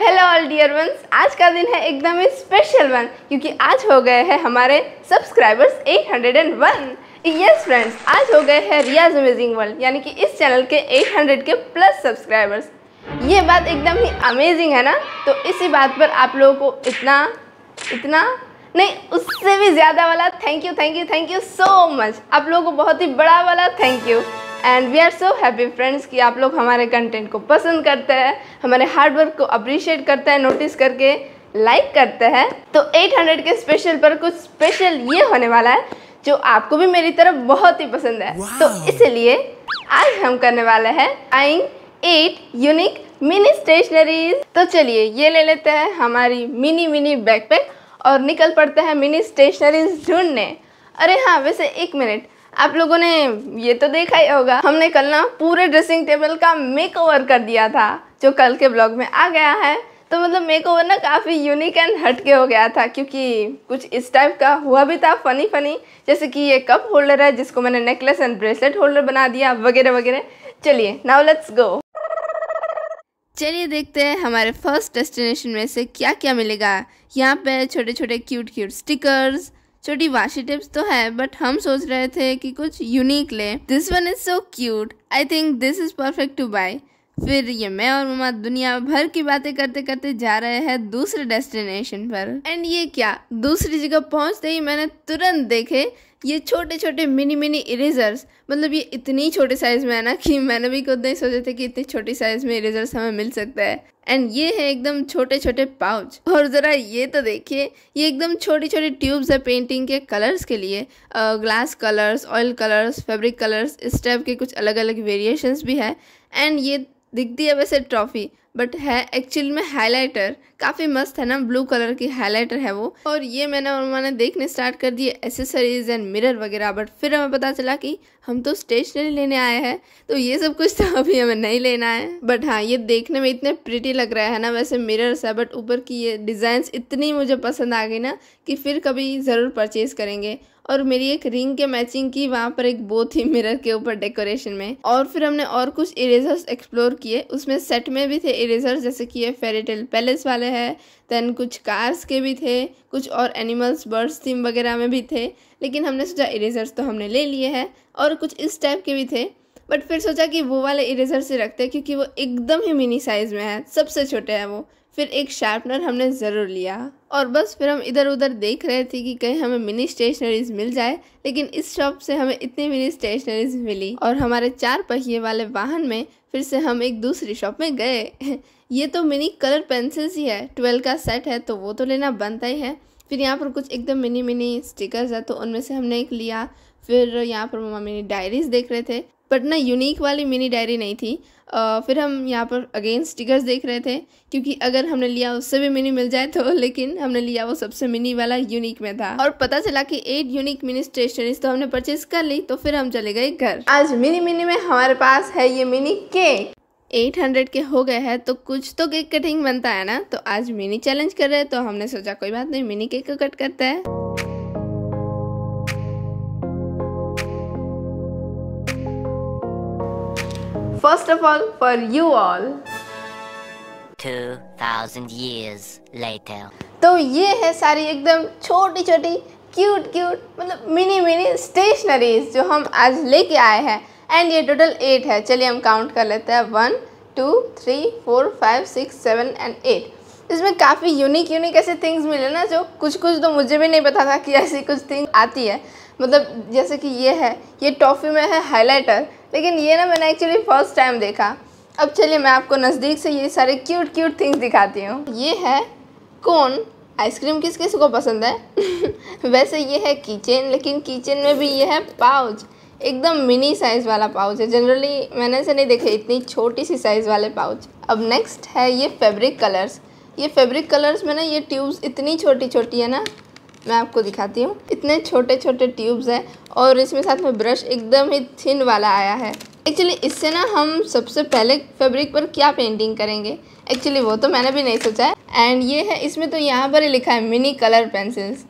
Hello all dear ones आज का दिन है एकदम ही स्पेशल वन क्योंकि आज हो गए हैं हमारे सब्सक्राइबर्स 801 यस फ्रेंड्स आज हो गए हैं रियाज अमेजिंग वर्ल्ड यानी कि इस चैनल के 800 के प्लस सब्सक्राइबर्स ये बात एकदम ही अमेजिंग है ना? तो इसी बात पर आप लोगों को इतना इतना, नहीं, उससे भी ज़्यादा वाला thank you thank you thank you so much आप लोगों को बहुत ही बड़ा वाला thank you and we are so happy friends कि आप लोग हमारे कंटेंट को पसंद करते हैं हमारे हार्ड वर्क को अप्रिशिएट करते हैं नोटिस करके लाइक करते हैं। तो 800 के स्पेशल पर कुछ स्पेशल ये होने वाला है जो आपको भी मेरी तरफ़ बहुत ही पसंद है। wow. तो इसलिए आज हम करने वाले हैं आइंग एट यूनिक मिनी स्टेशनरीज तो चलिए ये ले लेते हैं हमारी मिनी मिनी बैकपैक और निकल पड़ते हैं मिनी स्टेशनरीज ढूँढने। अरे हाँ वैसे एक मिनट आप लोगों ने ये तो देखा ही होगा, हमने कल ना पूरे ड्रेसिंग टेबल का मेक ओवर कर दिया था, जो कल के ब्लॉग में आ गया है। तो मतलब मेक ओवर ना काफ़ी यूनिक एंड हटके हो गया था, क्योंकि कुछ इस टाइप का हुआ भी था फनी फनी जैसे कि ये कप होल्डर है, जिसको मैंने नेकलेस एंड ब्रेसलेट होल्डर बना दिया, वगैरह वगैरह। चलिए नाउ लेट्स गो चलिए देखते हैं हमारे फ़र्स्ट डेस्टिनेशन में से क्या क्या मिलेगा। यहाँ पे छोटे छोटे क्यूट क्यूट स्टिकर्स छोटी वाशी टिप्स तो है बट हम सोच रहे थे कि कुछ यूनिक ले। This one is so cute I think this is perfect to buy फिर ये मैं और मम्मा दुनिया भर की बातें करते करते जा रहे हैं दूसरे डेस्टिनेशन पर। एंड ये क्या? दूसरी जगह पहुँचते ही मैंने तुरंत देखे ये छोटे छोटे मिनी मिनी इरेजर्स मतलब ये इतनी छोटे साइज़ में है ना कि मैंने भी खुद नहीं सोचे थे कि इतने छोटे साइज़ में इरेजर्स हमें मिल सकता है। एंड ये है एकदम छोटे छोटे पाउच। और ज़रा ये तो देखिए, ये एकदम छोटी छोटी ट्यूब्स है पेंटिंग के कलर्स के लिए। Glass colours oil colours fabric colours इस टाइप के कुछ अलग अलग वेरिएशंस भी है। एंड ये दिखती है वैसे ट्रॉफी बट है एक्चुअल में हाइलाइटर काफ़ी मस्त है ना ब्लू कलर की हाइलाइटर है वो। और ये मैंने मैंने देखने स्टार्ट कर दिए एसेसरीज एंड मिरर वगैरह बट फिर हमें पता चला कि हम तो स्टेशनरी लेने आए हैं तो ये सब कुछ तो अभी हमें नहीं लेना है। बट हाँ ये देखने में इतने प्रिटी लग रहा है ना, वैसे मिरर्स है बट ऊपर की ये डिज़ाइंस इतनी मुझे पसंद आ गई ना कि फिर कभी ज़रूर परचेज़ करेंगे। और मेरी एक रिंग के मैचिंग की वहाँ पर एक बो थी मिरर के ऊपर डेकोरेशन में। और फिर हमने और कुछ इरेजर्स एक्सप्लोर किए। उसमें सेट में भी थे इरेजर्स जैसे कि ये फेरिटेल पैलेस वाले हैं देन कुछ कार्स के भी थे, कुछ और एनिमल्स बर्ड्स थीम वगैरह में भी थे। लेकिन हमने सोचा इरेजर्स तो हमने ले लिए हैं और कुछ इस टाइप के भी थे। बट फिर सोचा कि वो वाले इरेजर से रखते हैं क्योंकि वो एकदम ही मिनी साइज़ में है, सबसे छोटे हैं वो। फिर एक शार्पनर हमने ज़रूर लिया। और बस फिर हम इधर उधर देख रहे थे कि कहीं हमें मिनी स्टेशनरीज मिल जाए, लेकिन इस शॉप से हमें इतनी मिनी स्टेशनरीज मिली। और हमारे चार पहिए वाले वाहन में फिर से हम एक दूसरी शॉप में गए। ये तो मिनी कलर पेंसिल्स ही है। ट्वेल्व का सेट है तो वो तो लेना बनता ही है। फिर यहाँ पर कुछ एकदम मिनी मिनी स्टिकर्स है तो उनमें से हमने एक लिया। फिर यहाँ पर मम्मा मिनी डायरीज देख रहे थे बट ना यूनिक वाली मिनी डायरी नहीं थी। uh, फिर हम यहाँ पर अगेन स्टिकर्स देख रहे थे क्योंकि अगर हमने लिया उससे भी मिनी मिल जाए तो लेकिन हमने लिया वो सबसे मिनी वाला यूनिक में था। और पता चला कि एट यूनिक मिनी स्टेशनरीज तो हमने परचेज कर ली तो फिर हम चले गए घर। आज मिनी मिनी में हमारे पास है ये मिनी केक 800 के हो गए हैं तो कुछ तो केक कटिंग बनता है ना तो आज मिनी चैलेंज कर रहे हैं तो हमने सोचा कोई बात नहीं मिनी केक को कट करते हैं First of all, for you all. 2000 years later. तो ये है सारी एकदम छोटी छोटी क्यूट क्यूट मतलब मिनी मिनी स्टेशनरीज जो हम आज लेके आए हैं एंड ये टोटल एट है। चलिए हम काउंट कर लेते हैं। One two three four five six seven and eight इसमें काफ़ी यूनिक यूनिक ऐसे थिंग्स मिले ना जो कुछ कुछ तो मुझे भी नहीं पता था कि ऐसी कुछ थिंग आती है। मतलब जैसे कि ये है, ये टॉफ़ी में है हाइलाइटर लेकिन ये ना मैंने एक्चुअली फ़र्स्ट टाइम देखा। अब चलिए मैं आपको नज़दीक से ये सारे क्यूट क्यूट थिंग्स दिखाती हूँ। ये है कौन आइसक्रीम किस किस को पसंद है? वैसे ये है किचन लेकिन किचन में भी ये है पाउच एकदम मिनी साइज़ वाला पाउच है। जनरली मैंने ऐसे नहीं देखे, इतनी छोटी सी साइज़ वाले पाउच अब नेक्स्ट है ये फैब्रिक कलर्स ये फैब्रिक कलर्स में ना ये ट्यूब्स इतनी छोटी छोटी है ना, मैं आपको दिखाती हूँ। इतने छोटे छोटे ट्यूब्स हैं और इसमें साथ में ब्रश एकदम ही थिन वाला आया है। एक्चुअली इससे ना हम सबसे पहले फैब्रिक पर क्या पेंटिंग करेंगे? एक्चुअली वो तो मैंने भी नहीं सोचा है। एंड ये है, इसमें तो यहाँ पर ही लिखा है मिनी कलर पेंसिल्स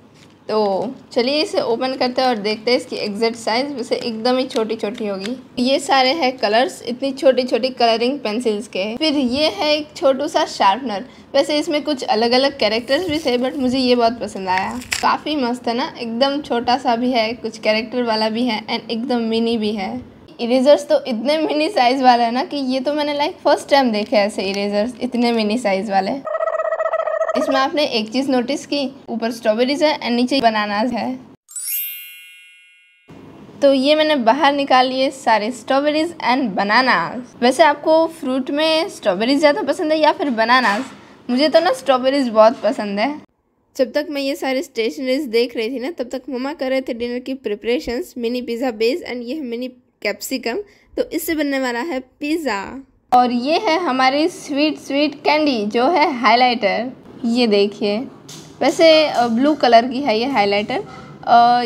तो चलिए इसे ओपन करते हैं और देखते हैं इसकी एग्जैक्ट साइज़ वैसे एकदम ही छोटी छोटी होगी। ये सारे हैं कलर्स इतनी छोटी छोटी कलरिंग पेंसिल्स के। फिर ये है एक छोटू सा शार्पनर वैसे इसमें कुछ अलग अलग कैरेक्टर्स भी थे बट मुझे ये बहुत पसंद आया। काफ़ी मस्त है ना? एकदम छोटा सा भी है, कुछ कैरेक्टर वाला भी है एंड एकदम मिनी भी है। इरेजर्स तो इतने मिनी साइज़ वाले हैं ना कि ये तो मैंने लाइक फ़र्स्ट टाइम देखे ऐसे इरेजर्स इतने मिनी साइज़ वाले। इसमें आपने एक चीज़ नोटिस की, ऊपर स्ट्रॉबेरीज है एंड नीचे बनानाज है। तो ये मैंने बाहर निकाल लिए सारे स्ट्रॉबेरीज एंड बनानाज वैसे आपको फ्रूट में स्ट्रॉबेरीज ज़्यादा पसंद है या फिर बनानाज मुझे तो ना स्ट्रॉबेरीज बहुत पसंद है। जब तक मैं ये सारे स्टेशनरीज देख रही थी ना, तब तक मम्मा कर रहे थे डिनर की preparations mini pizza base and ये मिनी कैप्सिकम तो इससे बनने वाला है पिज़्ज़ा और ये है हमारी स्वीट स्वीट कैंडी जो है हाइलाइटर ये देखिए। वैसे ब्लू कलर की है ये हाइलाइटर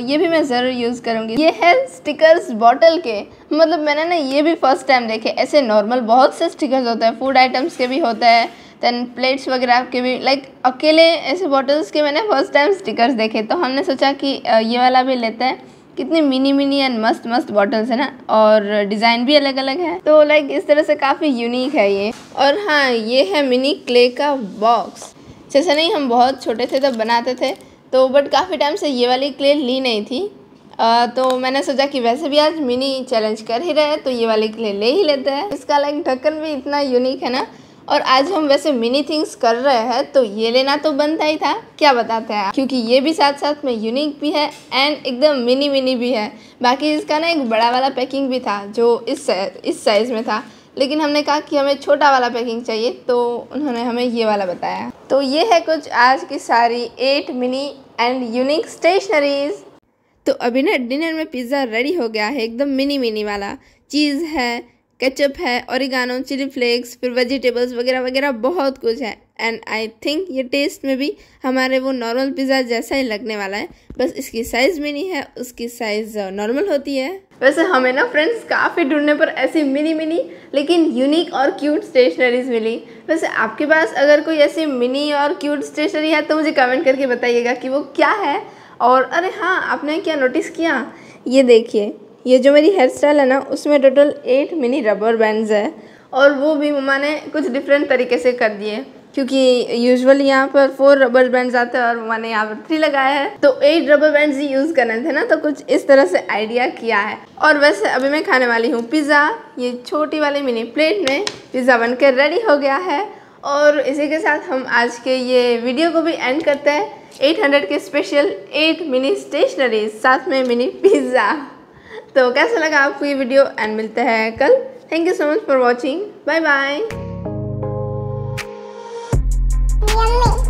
ये भी मैं ज़रूर यूज़ करूँगी। ये है स्टिकर्स बॉटल के। मतलब मैंने ना ये भी फ़र्स्ट टाइम देखे। ऐसे नॉर्मल बहुत से स्टिकर्स होते हैं। फ़ूड आइटम्स के भी होते हैं। देन प्लेट्स वगैरह के भी। लाइक अकेले ऐसे बॉटल्स के मैंने फ़र्स्ट टाइम स्टिकर्स देखे। तो हमने सोचा कि ये वाला भी लेते हैं। कितनी मिनी मिनी एंड मस्त मस्त बॉटल्स है ना। और डिज़ाइन भी अलग अलग है। तो लाइक इस तरह से काफ़ी यूनिक है ये। और हाँ ये है मिनी क्ले का बॉक्स जैसे नहीं हम बहुत छोटे थे तब बनाते थे तो बट काफ़ी टाइम से ये वाली क्ले ली नहीं थी। आ, तो मैंने सोचा कि वैसे भी आज मिनी चैलेंज कर ही रहे तो ये वाली क्ले ले ही लेते हैं। इसका लाइक ढक्कन भी इतना यूनिक है ना और आज हम वैसे मिनी थिंग्स कर रहे हैं तो ये लेना तो बनता ही था क्या बताते हैं क्योंकि ये भी साथ साथ में यूनिक भी है एंड एकदम मिनी मिनी भी है। बाकी इसका ना एक बड़ा वाला पैकिंग भी था जो इस इस साइज़ में था। लेकिन हमने कहा कि हमें छोटा वाला पैकिंग चाहिए तो उन्होंने हमें ये वाला बताया। तो ये है कुछ आज की सारी eight mini and unique stationeries तो अभी ना डिनर में पिज़्ज़ा रेडी हो गया है, एकदम मिनी मिनी वाला। चीज़ है केचप है ओरिगानो चिली फ्लेक्स फिर वेजिटेबल्स वगैरह वगैरह बहुत कुछ है। एंड आई थिंक ये टेस्ट में भी हमारे वो नॉर्मल पिज़्ज़ा जैसा ही लगने वाला है। बस इसकी साइज़ मिनी है, उसकी साइज़ नॉर्मल होती है। वैसे हमें ना फ्रेंड्स काफ़ी ढूँढने पर ऐसी मिनी मिनी लेकिन यूनिक और क्यूट स्टेशनरीज मिली। वैसे आपके पास अगर कोई ऐसी मिनी और क्यूट स्टेशनरी है तो मुझे कमेंट करके बताइएगा कि वो क्या है। और अरे हाँ आपने क्या नोटिस किया? ये देखिए, ये जो मेरी हेयर स्टाइल है ना, उसमें total eight mini rubber bands है। और वो भी मम्मा ने कुछ डिफरेंट तरीके से कर दिए। क्योंकि यूजुअली यहाँ पर फोर रबर बैंड्स आते हैं और मैंने यहाँ पर थ्री लगाया है। तो एट रबर बैंड्स ही यूज़ करने थे ना तो कुछ इस तरह से आइडिया किया है। और वैसे अभी मैं खाने वाली हूँ पिज़्ज़ा ये छोटी वाली मिनी प्लेट में पिज़्ज़ा बनकर रेडी हो गया है। और इसी के साथ हम आज के ये वीडियो को भी एंड करते हैं। 800 के स्पेशल 8 मिनी स्टेशनरीज साथ में मिनी पिज़्ज़ा तो कैसा लगा आपको ये वीडियो एंड मिलते हैं कल। Thank you so much for watching bye bye yummy.